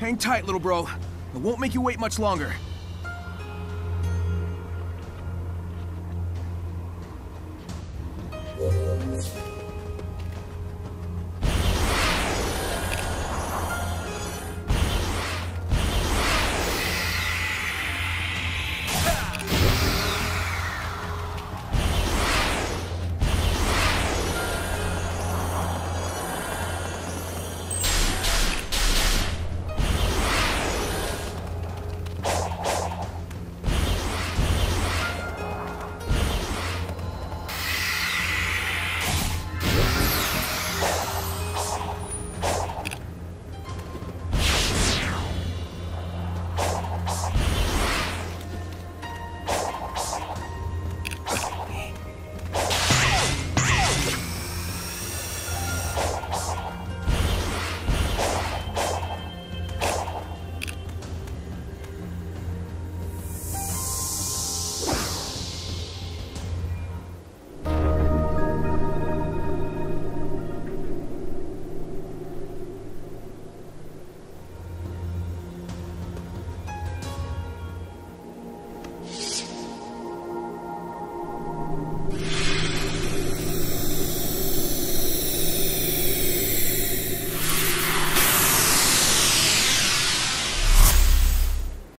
Hang tight, little bro. It won't make you wait much longer.